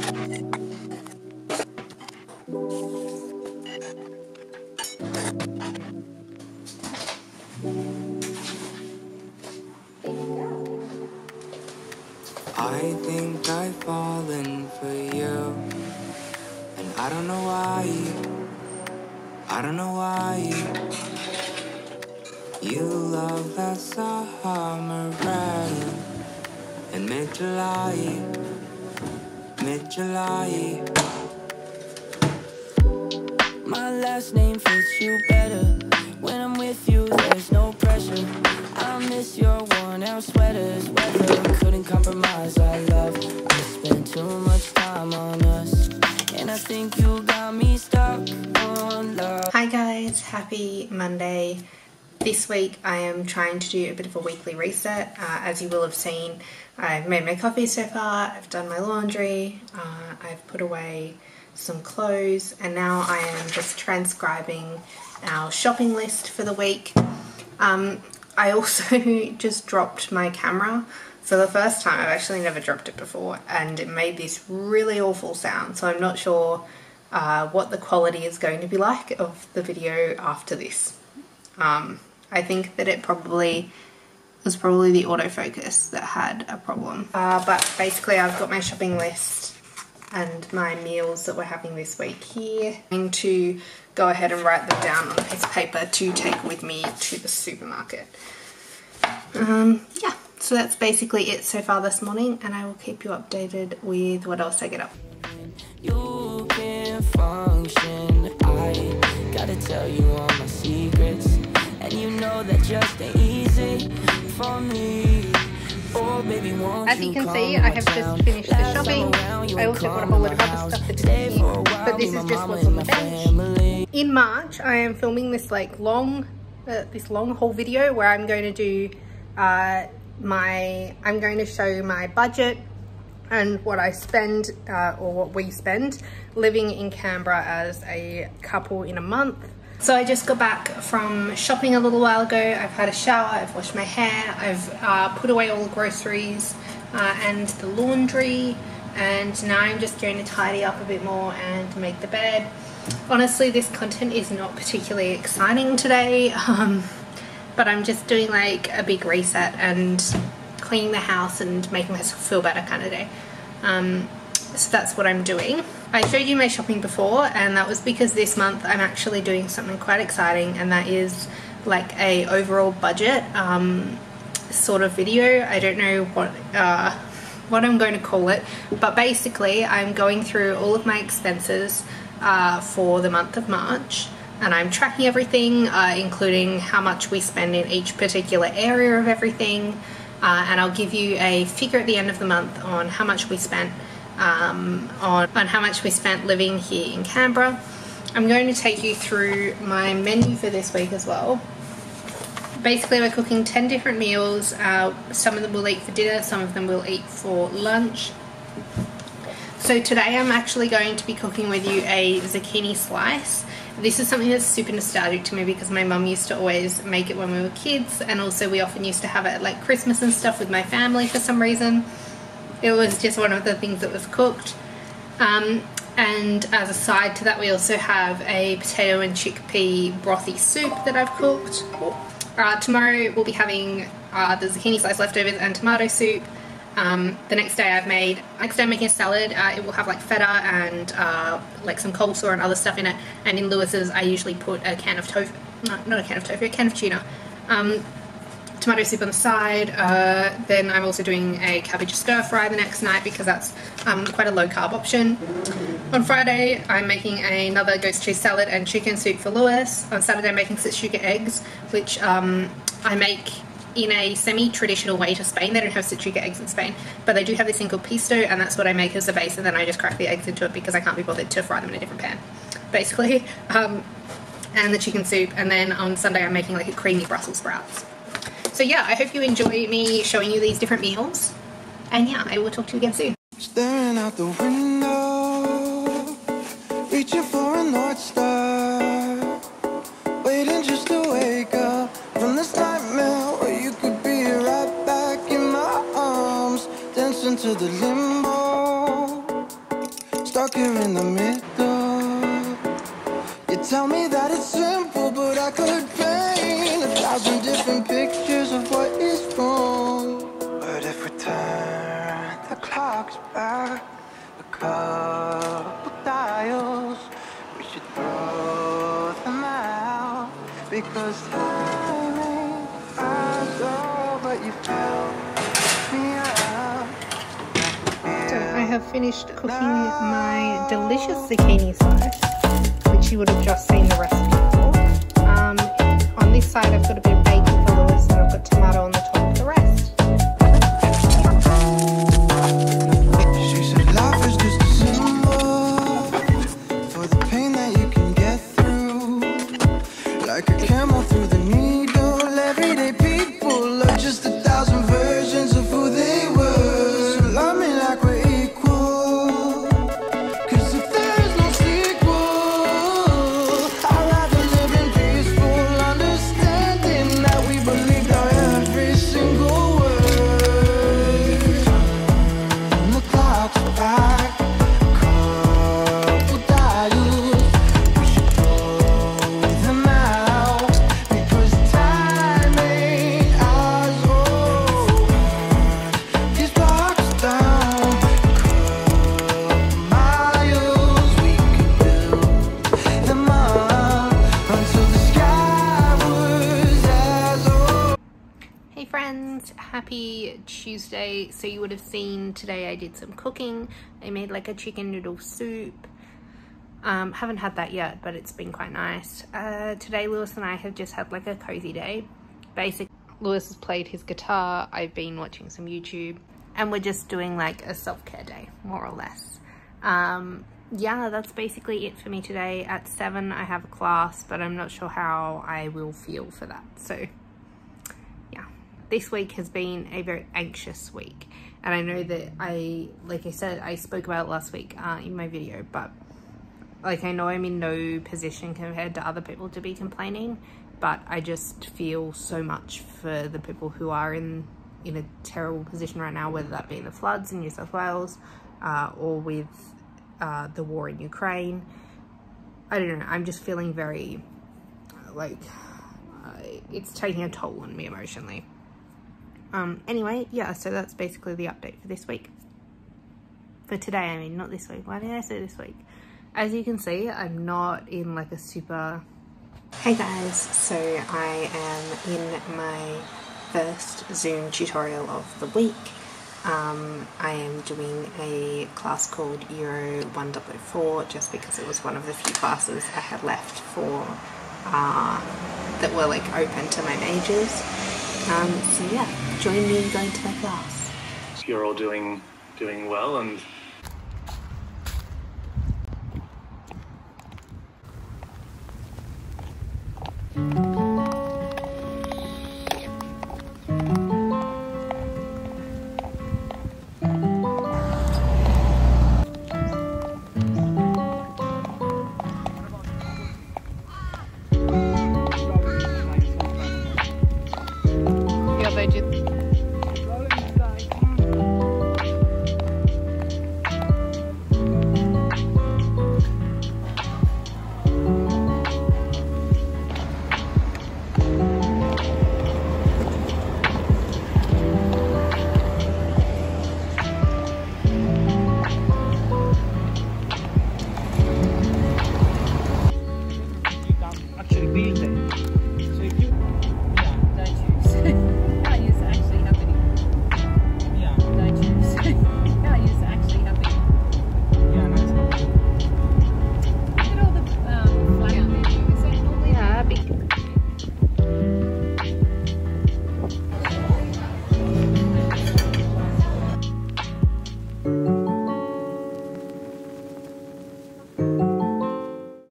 I think I've fallen for you And I don't know why. I don't know why. You love that summer rain In mid-July Mid July. My last name fits you better. When I'm with you, there's no pressure. I miss your worn out sweaters. Weather couldn't compromise our love. We spent too much time on us. And I think you got me stuck on love. Hi guys, happy Monday. This week I am trying to do a bit of a weekly reset. Uh, as you will have seen, I've made my coffee so far, I've done my laundry, uh, I've put away some clothes, and now I am just transcribing our shopping list for the week. Um, I also just dropped my camera for the first time. I've actually never dropped it before, and it made this really awful sound, so I'm not sure uh, what the quality is going to be like of the video after this. Um, I think that it probably was probably the autofocus that had a problem. Uh, but basically I've got my shopping list and my meals that we're having this week here. I'm going to go ahead and write them down on a piece of paper to take with me to the supermarket. Um, yeah, so that's basically it so far this morning and I will keep you updated with what else I get up. You can function. I gotta tell you all my secrets. And you know that just ain't easy for me. Oh, baby, As you can see, I have just finished the shopping. I also got a whole lot of other stuff to do, but this is just what's on the bench. In March, I am filming this like long, uh, this long haul video where I'm going to do uh, my, I'm going to show my budget and what I spend uh, or what we spend living in Canberra as a couple in a month. So I just got back from shopping a little while ago. I've had a shower, I've washed my hair, I've uh, put away all the groceries uh, and the laundry and now I'm just going to tidy up a bit more and make the bed. Honestly, this content is not particularly exciting today, um, but I'm just doing like a big reset and cleaning the house and making myself feel better kind of day. Um, so that's what I'm doing. I showed you my shopping before and that was because this month I'm actually doing something quite exciting and that is like a overall budget um, sort of video. I don't know what uh, what I'm going to call it but basically I'm going through all of my expenses uh, for the month of March and I'm tracking everything uh, including how much we spend in each particular area of everything uh, and I'll give you a figure at the end of the month on how much we spent um, on, on how much we spent living here in Canberra. I'm going to take you through my menu for this week as well. Basically we're cooking 10 different meals, uh, some of them we'll eat for dinner, some of them we'll eat for lunch. So today I'm actually going to be cooking with you a zucchini slice. This is something that's super nostalgic to me because my mum used to always make it when we were kids and also we often used to have it at like Christmas and stuff with my family for some reason. It was just one of the things that was cooked. Um, and as a side to that we also have a potato and chickpea brothy soup that I've cooked. Uh, tomorrow we'll be having uh, the zucchini slice leftovers and tomato soup. Um, the next day I've made, next day I'm making a salad, uh, it will have like feta and uh, like some coleslaw and other stuff in it. And in Lewis's I usually put a can of tofu, no, not a can of tofu, a can of tuna. Um, tomato soup on the side. Uh, then I'm also doing a cabbage stir fry the next night because that's um, quite a low carb option. On Friday, I'm making another goats cheese salad and chicken soup for Lewis. On Saturday, I'm making shakshuka eggs, which um, I make in a semi-traditional way to Spain. They don't have shakshuka eggs in Spain, but they do have this thing called pisto, and that's what I make as the base, and then I just crack the eggs into it because I can't be bothered to fry them in a different pan, basically. Um, and the chicken soup, and then on Sunday I'm making like a creamy Brussels sprouts. So yeah, I hope you enjoy me showing you these different meals. And yeah, I will talk to you again soon. Staring out the window, reaching for a North Star, waiting just to wake up from this nightmare where you could be right back in my arms, dancing to the limbo, stuck here in the middle. couple dials. We should throw them out because time ain't but you fell me. So I have finished cooking my delicious zucchini slice, which you would have just Like through the needle. Happy Tuesday. So you would have seen today I did some cooking. I made like a chicken noodle soup. Um, haven't had that yet, but it's been quite nice. Uh, today Lewis and I have just had like a cozy day. Basically, Lewis has played his guitar, I've been watching some YouTube, and we're just doing like a self-care day, more or less. Um, yeah, that's basically it for me today. At 7 I have a class, but I'm not sure how I will feel for that. So yeah, this week has been a very anxious week. And I know that I, like I said, I spoke about it last week uh, in my video, but like I know I'm in no position compared to other people to be complaining, but I just feel so much for the people who are in in a terrible position right now, whether that be the floods in New South Wales uh, or with uh, the war in Ukraine. I don't know, I'm just feeling very like uh, it's taking a toll on me emotionally. Um, anyway, yeah, so that's basically the update for this week. For today, I mean, not this week. Why did I say this week? As you can see, I'm not in like a super... Hey guys, so I am in my first Zoom tutorial of the week. Um, I am doing a class called Euro 1004 just because it was one of the few classes I had left for uh, that were like open to my majors. Um, so yeah, join me in going to my class. You're all doing doing well and You're.